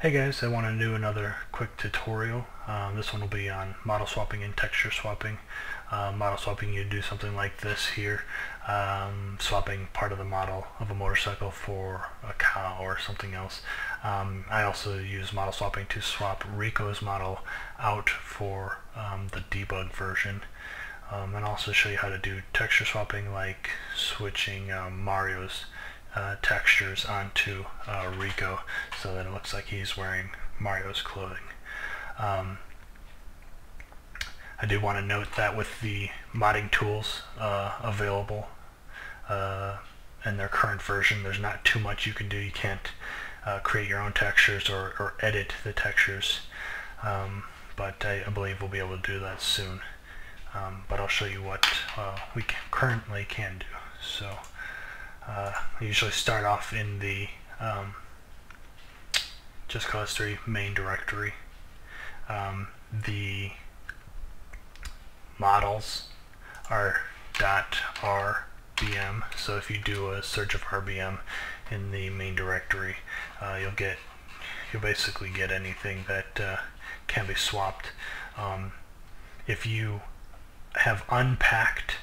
Hey guys, I want to do another quick tutorial. Um, this one will be on model swapping and texture swapping. Uh, model swapping, you do something like this here, um, swapping part of the model of a motorcycle for a cow or something else. Um, I also use model swapping to swap Rico's model out for um, the debug version. Um, and also show you how to do texture swapping like switching um, Mario's uh, textures onto uh, Rico so that it looks like he's wearing Mario's clothing. Um, I do want to note that with the modding tools uh, available uh, in their current version, there's not too much you can do. You can't uh, create your own textures or, or edit the textures, um, but I, I, believe we'll be able to do that soon. Um, but I'll show you what uh, we can, currently can do. So. Uh, I usually start off in the um, Just Cause 3 main directory. Um, the models are .rbm, so if you do a search of RBM in the main directory, uh, you'll get you'll basically get anything that uh, can be swapped. Um, if you have unpacked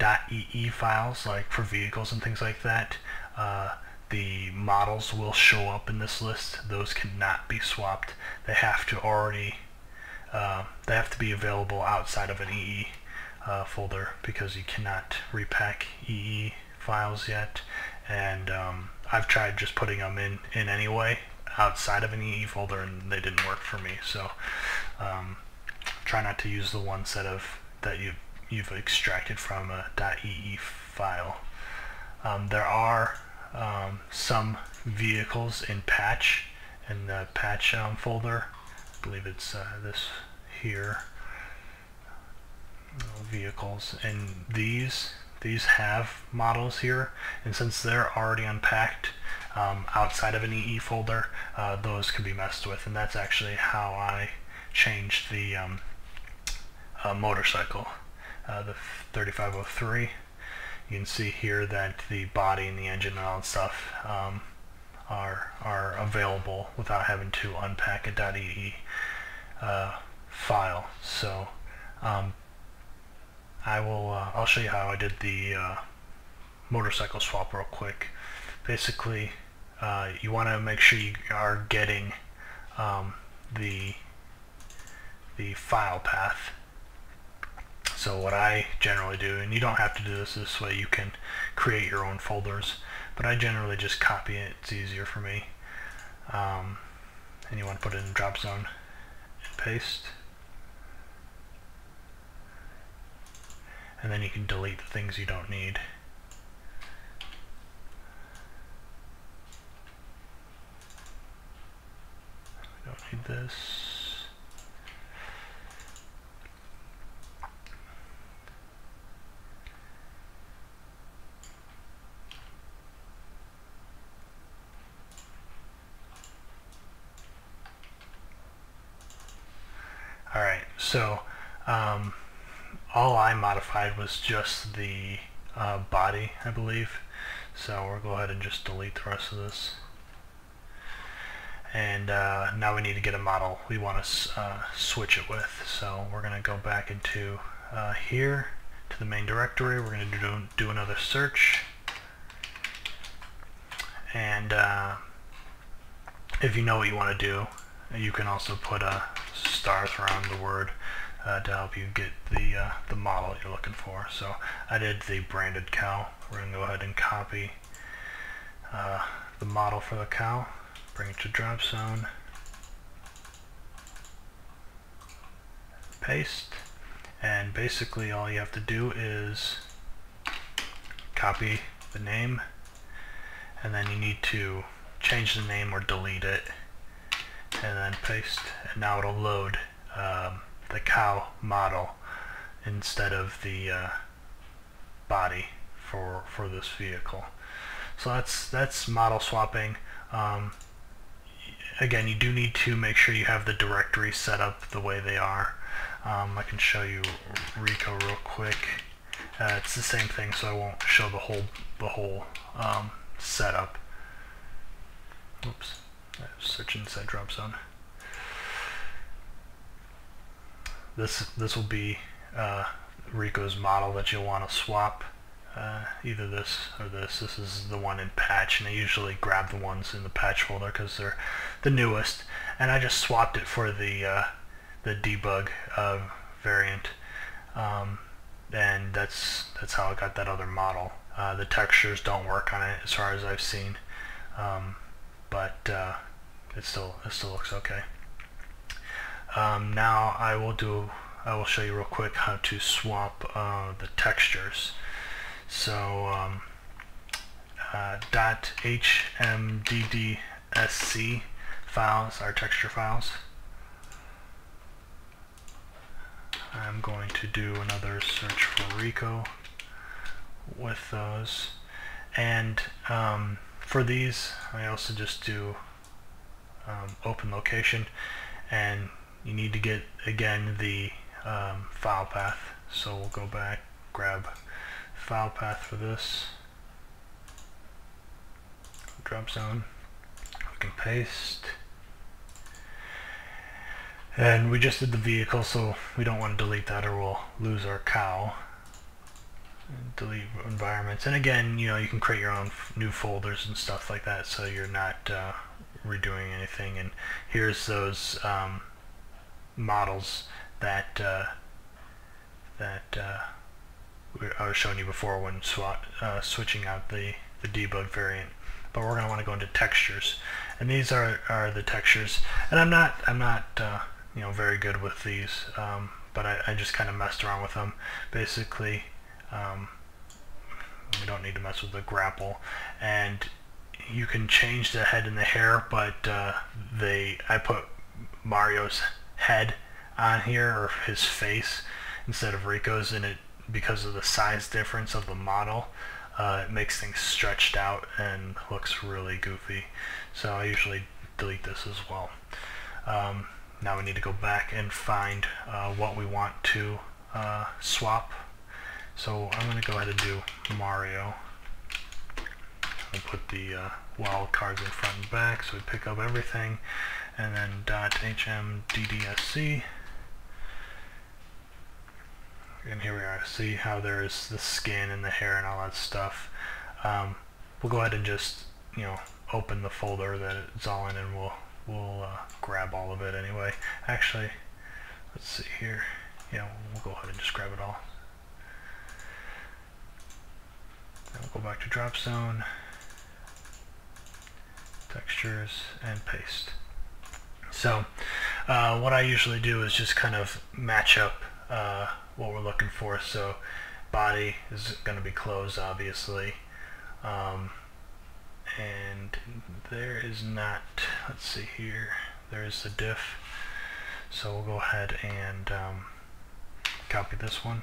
.ee files, like for vehicles and things like that, uh, the models will show up in this list. Those cannot be swapped. They have to already, uh, they have to be available outside of an EE uh, folder because you cannot repack EE files yet. And um, I've tried just putting them in, in any way outside of an EE folder and they didn't work for me. So um, try not to use the one set of that you you've extracted from a .ee file. Um, there are um, some vehicles in patch in the patch um, folder. I believe it's uh, this here. Vehicles. And these these have models here. And since they're already unpacked um, outside of an EE folder uh, those can be messed with. And that's actually how I changed the um, uh, motorcycle uh, the 3503. You can see here that the body and the engine and all that stuff um, are are available without having to unpack a .ee uh, file. So um, I will uh, I'll show you how I did the uh, motorcycle swap real quick. Basically, uh, you want to make sure you are getting um, the the file path so what I generally do, and you don't have to do this this way, you can create your own folders, but I generally just copy it, it's easier for me. Um, and you want to put it in drop zone and paste. And then you can delete the things you don't need. don't need this. Alright, so um, all I modified was just the uh, body, I believe. So we'll go ahead and just delete the rest of this. And uh, now we need to get a model we want to uh, switch it with. So we're going to go back into uh, here to the main directory. We're going to do, do another search. And uh, if you know what you want to do, you can also put a stars around the word uh, to help you get the uh, the model you're looking for. So I did the branded cow. We're going to go ahead and copy uh, the model for the cow, bring it to drop zone, paste, and basically all you have to do is copy the name. And then you need to change the name or delete it and then paste and now it'll load um, the cow model instead of the uh, body for for this vehicle. So that's that's model swapping. Um, again you do need to make sure you have the directory set up the way they are. Um, I can show you Rico real quick. Uh, it's the same thing so I won't show the whole the whole um, setup. Oops search inside drop zone. This this will be uh, Rico's model that you'll want to swap. Uh, either this or this. This is the one in patch, and I usually grab the ones in the patch folder because they're the newest. And I just swapped it for the uh, the debug uh, variant, um, and that's that's how I got that other model. Uh, the textures don't work on it as far as I've seen, um, but uh, it still it still looks okay. Um, now I will do I will show you real quick how to swap uh, the textures. So um, uh, .hmddsc files are texture files. I'm going to do another search for Rico with those. And um, for these, I also just do um, open location and you need to get again the um, file path. So we'll go back grab file path for this. Drop zone. We can paste. And we just did the vehicle so we don't want to delete that or we'll lose our cow. Delete environments. And again you know you can create your own new folders and stuff like that so you're not uh, redoing anything and here's those um, models that uh, that uh, I was showing you before when swat, uh, switching out the, the debug variant but we're going to want to go into textures and these are, are the textures and I'm not I'm not uh, you know very good with these um, but I, I just kind of messed around with them. Basically um, we don't need to mess with the grapple and you can change the head and the hair but uh, they I put Mario's head on here or his face instead of Rico's and it because of the size difference of the model uh, it makes things stretched out and looks really goofy. So I usually delete this as well. Um, now we need to go back and find uh, what we want to uh, swap. So I'm going to go ahead and do Mario. Put the uh, wild cards in front and back so we pick up everything. And then .hmddsc. And here we are. See how there's the skin and the hair and all that stuff. Um, we'll go ahead and just, you know, open the folder that it's all in and we'll, we'll uh, grab all of it anyway. Actually, let's see here. Yeah, we'll go ahead and just grab it all. Then we'll go back to drop zone, textures, and paste. So uh, what I usually do is just kind of match up uh, what we're looking for. So body is going to be closed, obviously. Um, and there is not, let's see here, there is the diff. So we'll go ahead and um, copy this one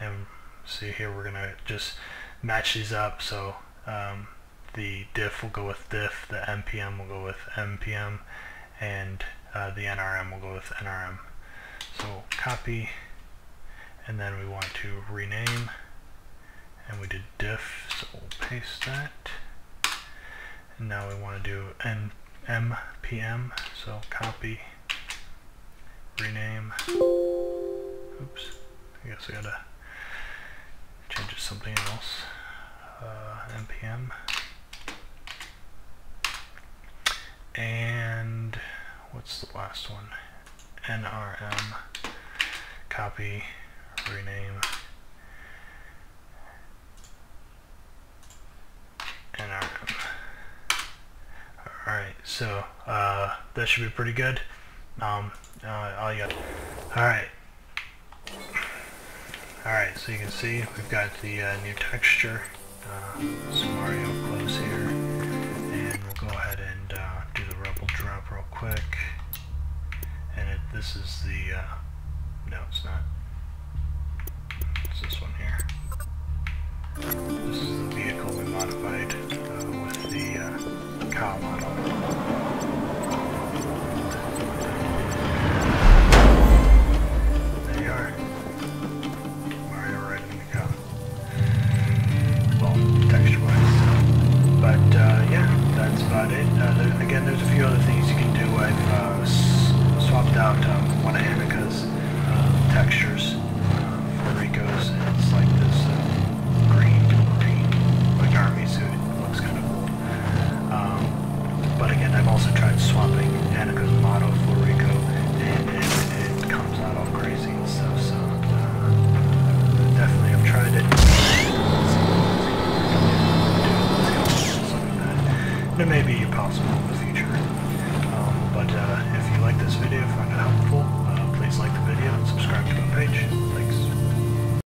and see here we're gonna just match these up so um, the diff will go with diff the npm will go with npm and uh, the nrm will go with nrm so copy and then we want to rename and we did diff so we'll paste that and now we want to do npm so copy rename oops I guess I gotta change it to something else. Uh, npm. And what's the last one? nrm. Copy, rename. nrm. Alright, so uh, that should be pretty good. Um, uh, all you got. Alright, Alright, so you can see we've got the uh, new texture, uh, Mario close here, quick. And it, this is the, uh, no it's not, it's this one here. This is the vehicle we modified uh, with the uh, cow model. But uh, yeah, that's about it. Uh, out um, one of Annika's